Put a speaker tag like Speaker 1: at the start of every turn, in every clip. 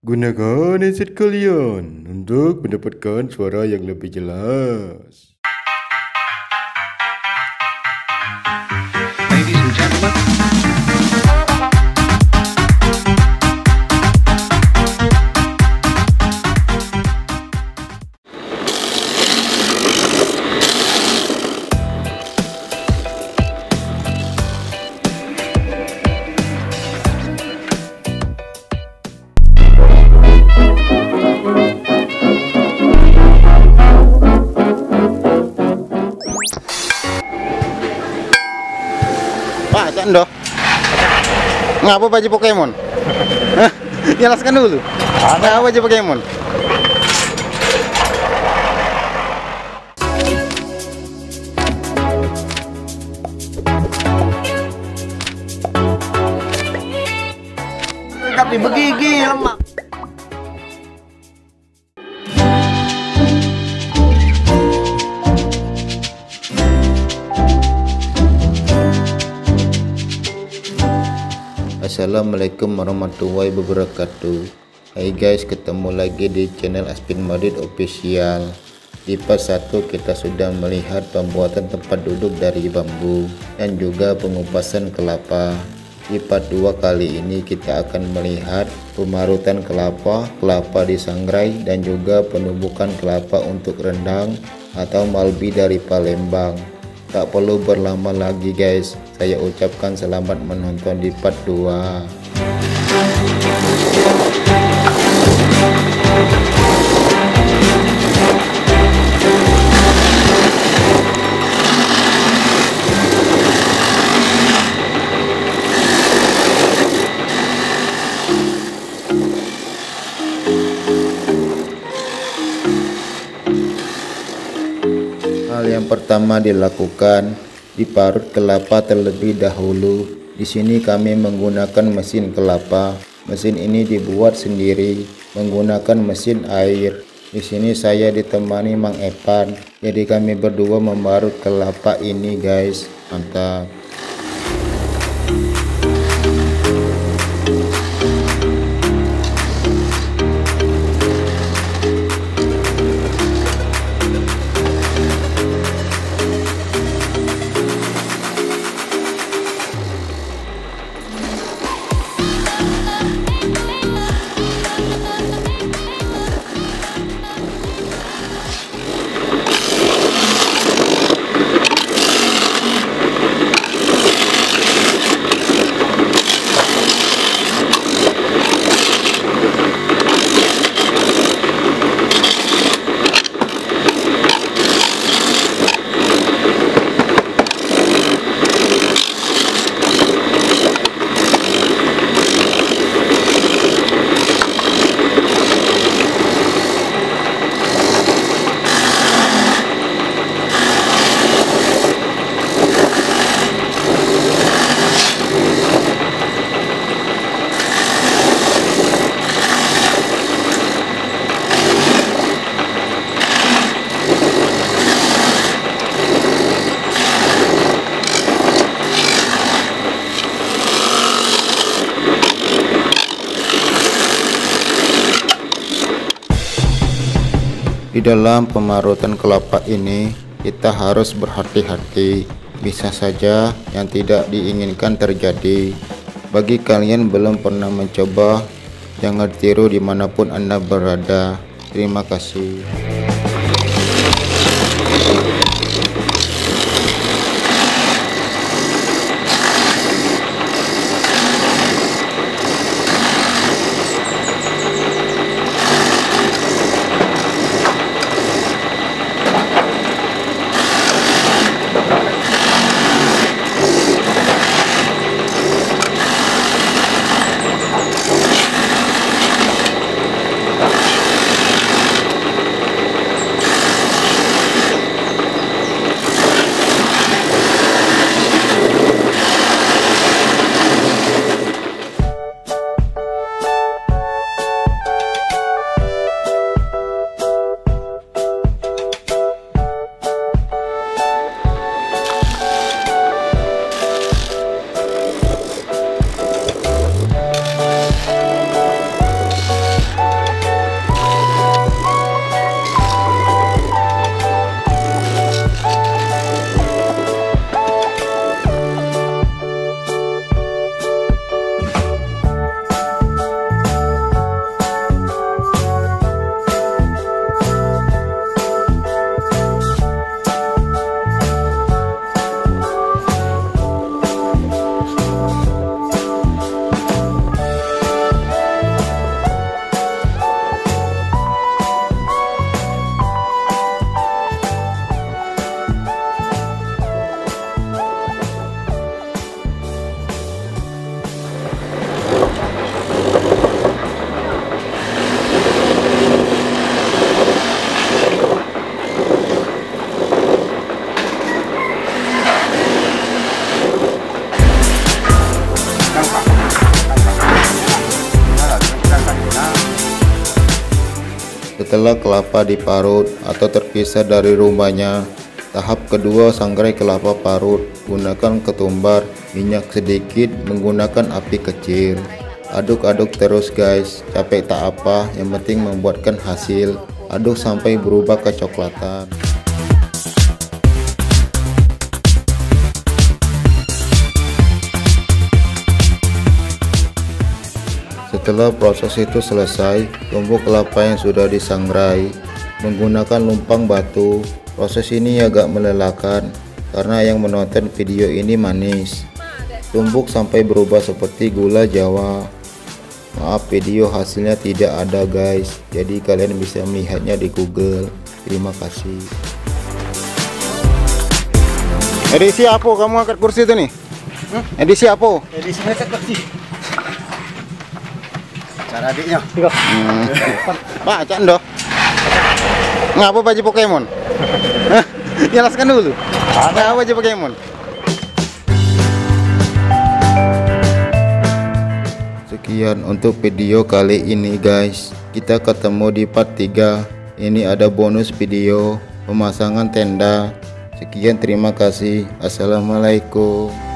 Speaker 1: Gunakan headset kalian untuk mendapatkan suara yang lebih jelas.
Speaker 2: Ngapa baju Pokemon?
Speaker 1: Jelaskan dulu. Ngapa
Speaker 2: baju
Speaker 1: Pokemon?
Speaker 2: Tapi begigi lemak.
Speaker 1: Assalamualaikum warahmatullahi wabarakatuh. Hai guys ketemu lagi di channel Aspin Madrid Official. Di part 1 kita sudah melihat pembuatan tempat duduk dari bambu dan juga pengupasan kelapa. Di part 2 kali ini kita akan melihat pemarutan kelapa, kelapa disangrai dan juga penumbukan kelapa untuk rendang atau malbi dari Palembang tak perlu berlama lagi guys. Saya ucapkan selamat menonton di part 2 pertama dilakukan diparut kelapa terlebih dahulu. Di sini kami menggunakan mesin kelapa. Mesin ini dibuat sendiri menggunakan mesin air. Di sini saya ditemani Mang Epan. Jadi kami berdua memarut kelapa ini guys. Mantap. Di dalam pemarutan kelapa ini kita harus berhati-hati. Bisa saja yang tidak diinginkan terjadi. Bagi kalian belum pernah mencoba jangan tiru di mana pun anda berada. Terima kasih Setelah kelapa diparut atau terpisah dari rumahnya, tahap kedua sangrai kelapa parut. Gunakan ketumbar, minyak sedikit menggunakan api kecil. Aduk-aduk terus guys, capek tak apa, yang penting membuatkan hasil. Aduk sampai berubah kecoklatan. Setelah proses itu selesai, tumbuk kelapa yang sudah disangrai menggunakan lumpang batu. Proses ini agak melelahkan karena yang menonton video ini manis. Tumbuk sampai berubah seperti gula jawa. Maaf video hasilnya tidak ada guys, jadi kalian bisa melihatnya di Google. Terima kasih. Edisi apa kamu angkat kursi itu nih? Hmm? Edisi apa? Edisi
Speaker 2: angkat kursi. Cara adiknya. Hmm.
Speaker 1: Pak, cak ndo. Ngapa baju Pokemon? Hah? Jelaskan dulu.
Speaker 2: Ngapa baju Pokemon?
Speaker 1: Sekian untuk video kali ini guys. Kita ketemu di part 3. Ini ada bonus video pemasangan tenda. Sekian terima kasih. Assalamualaikum.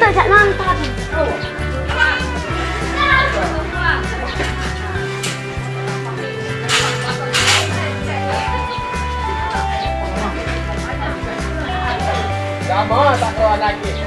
Speaker 3: tôi từ trận non ta Cảm dạ, ơn, tặng quà lành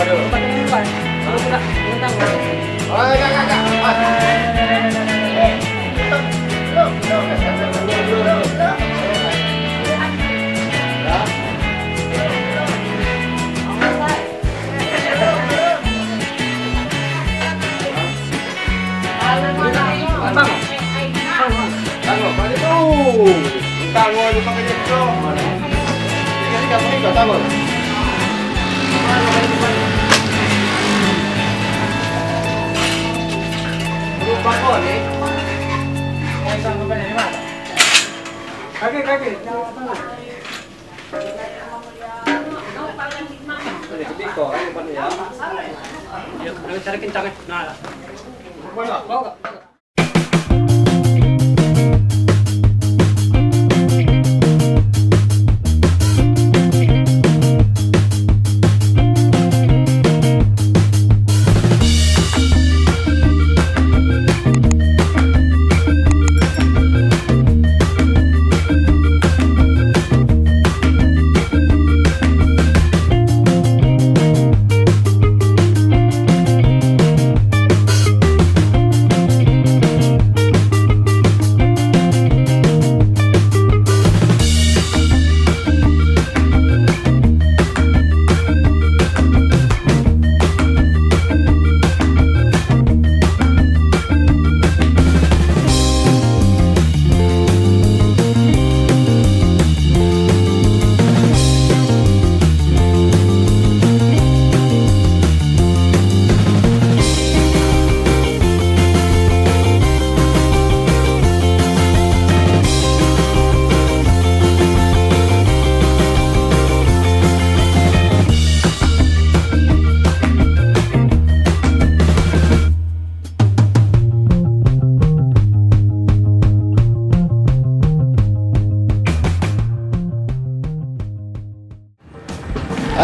Speaker 2: Pada. Pada depan. Kalau tak, tentang. Oi, kak, kak, kak. Bang. balik terus entah gue itu pakai jeblo ini kamu ini gak tahu Kaki, kaki. Ya, iya, cari kencangnya. Nah, mau nggak?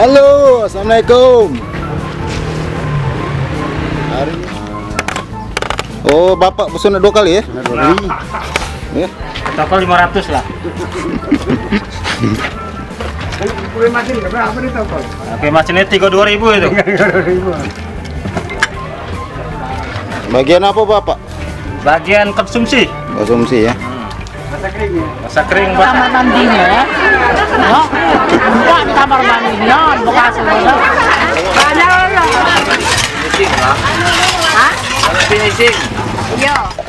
Speaker 1: Halo, assalamualaikum. Hari Oh, bapak pesan dua kali ya? Ya.
Speaker 4: Total 500 lah. Oke, macamnya 32 ribu itu.
Speaker 1: Bagian apa bapak?
Speaker 4: Bagian konsumsi.
Speaker 1: Konsumsi ya. Masa
Speaker 4: kering buat kamar mandinya ya. No, di kamar mandinya, bekas udah. Banyak
Speaker 3: lah. finishing. Hah?
Speaker 4: Finishing.
Speaker 3: Iya.